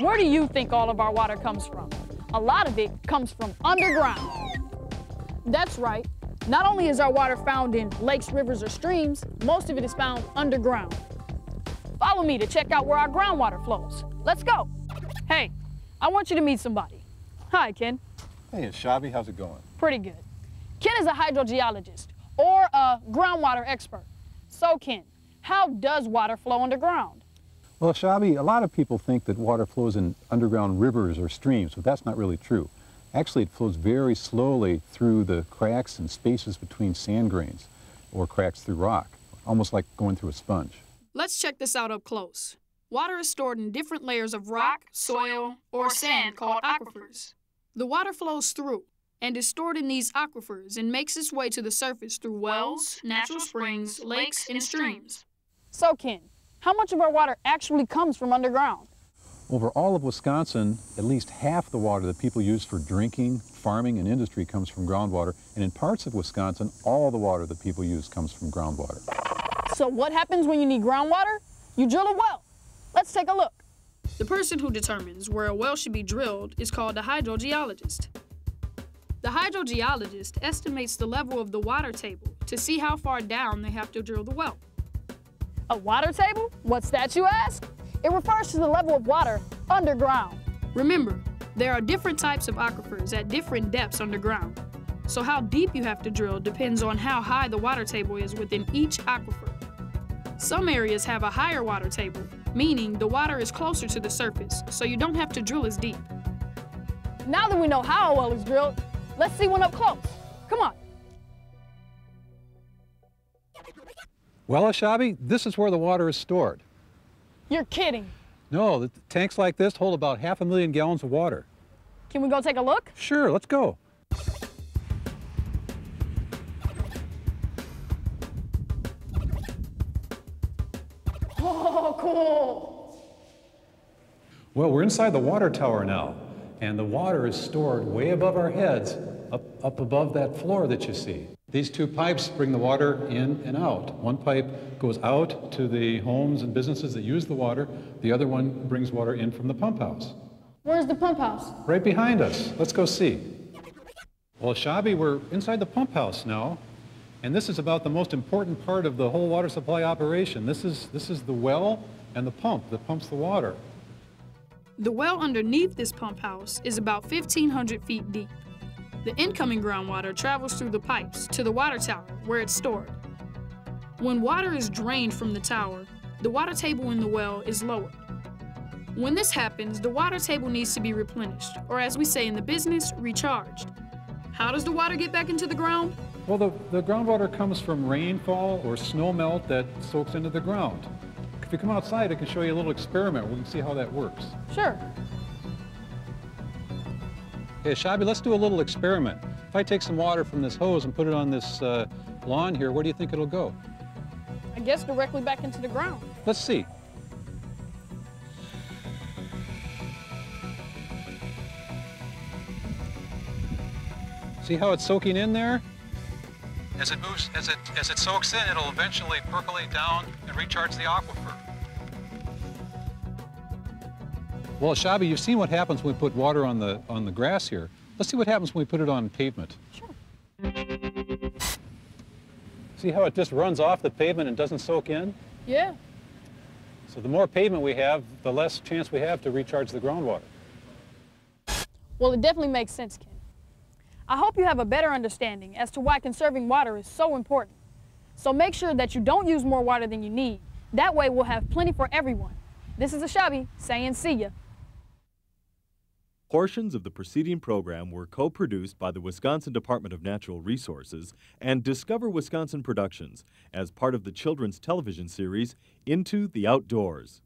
Where do you think all of our water comes from? A lot of it comes from underground. That's right. Not only is our water found in lakes, rivers, or streams, most of it is found underground. Follow me to check out where our groundwater flows. Let's go. Hey, I want you to meet somebody. Hi, Ken. Hey, it's Shabi. How's it going? Pretty good. Ken is a hydrogeologist or a groundwater expert. So, Ken, how does water flow underground? Well, Shabi, a lot of people think that water flows in underground rivers or streams, but that's not really true. Actually, it flows very slowly through the cracks and spaces between sand grains or cracks through rock, almost like going through a sponge. Let's check this out up close. Water is stored in different layers of rock, soil, or sand called aquifers. The water flows through and is stored in these aquifers and makes its way to the surface through wells, natural springs, lakes, and streams. So, Ken, how much of our water actually comes from underground? Over all of Wisconsin, at least half the water that people use for drinking, farming, and industry comes from groundwater. And in parts of Wisconsin, all the water that people use comes from groundwater. So what happens when you need groundwater? You drill a well. Let's take a look. The person who determines where a well should be drilled is called a hydrogeologist. The hydrogeologist estimates the level of the water table to see how far down they have to drill the well. A water table? What's that, you ask? It refers to the level of water underground. Remember, there are different types of aquifers at different depths underground. So how deep you have to drill depends on how high the water table is within each aquifer. Some areas have a higher water table, meaning the water is closer to the surface, so you don't have to drill as deep. Now that we know how a well is drilled, let's see one up close. Come on. Well, Ashabi, this is where the water is stored. You're kidding. No, the tanks like this hold about half a million gallons of water. Can we go take a look? Sure, let's go. Oh, cool. Well, we're inside the water tower now, and the water is stored way above our heads, up, up above that floor that you see. These two pipes bring the water in and out. One pipe goes out to the homes and businesses that use the water. The other one brings water in from the pump house. Where's the pump house? Right behind us. Let's go see. Well, Shabi, we're inside the pump house now, and this is about the most important part of the whole water supply operation. This is, this is the well and the pump that pumps the water. The well underneath this pump house is about 1,500 feet deep. The incoming groundwater travels through the pipes to the water tower where it's stored. When water is drained from the tower, the water table in the well is lowered. When this happens, the water table needs to be replenished, or as we say in the business, recharged. How does the water get back into the ground? Well, the, the groundwater comes from rainfall or snow melt that soaks into the ground. If you come outside, I can show you a little experiment. We can see how that works. Sure. Okay, Shabi, let's do a little experiment. If I take some water from this hose and put it on this uh, lawn here, where do you think it'll go? I guess directly back into the ground. Let's see. See how it's soaking in there? As it moves, as it as it soaks in, it'll eventually percolate down and recharge the aquifer. Well, Shabi, you've seen what happens when we put water on the on the grass here. Let's see what happens when we put it on pavement. Sure. See how it just runs off the pavement and doesn't soak in? Yeah. So the more pavement we have, the less chance we have to recharge the groundwater. Well, it definitely makes sense, Ken. I hope you have a better understanding as to why conserving water is so important. So make sure that you don't use more water than you need. That way we'll have plenty for everyone. This is Ashabi saying see ya. Portions of the preceding program were co-produced by the Wisconsin Department of Natural Resources and Discover Wisconsin Productions as part of the children's television series Into the Outdoors.